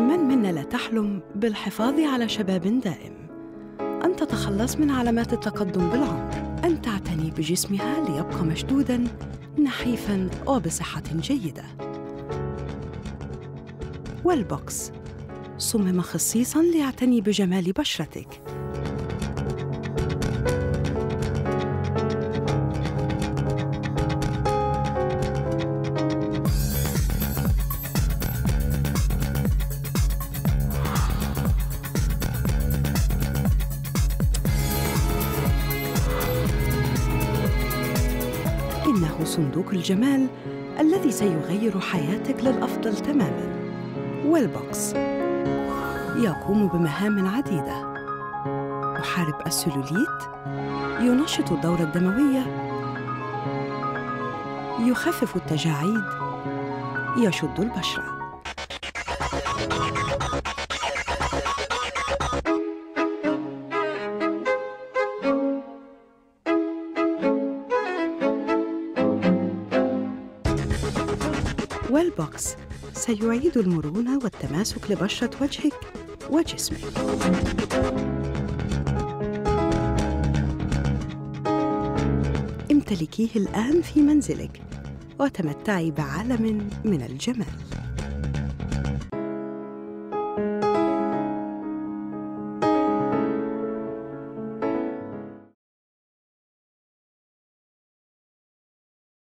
من منا لا تحلم بالحفاظ على شباب دائم. أن تتخلص من علامات التقدم بالعمر. أن تعتني بجسمها ليبقى مشدوداً نحيفاً وبصحة جيدة. والبوكس. صمم خصيصاً ليعتني بجمال بشرتك. إنه صندوق الجمال الذي سيغير حياتك للأفضل تماماً. وال box يقوم بمهام عديدة. يحارب السلوليت. ينشط الدورة الدموية. يخفف التجاعيد. يشد البشرة. والبوكس. سيعيد المرونة والتماسك لبشرة وجهك وجسمك. امتلكيه الآن في منزلك وتمتعي بعالم من الجمال.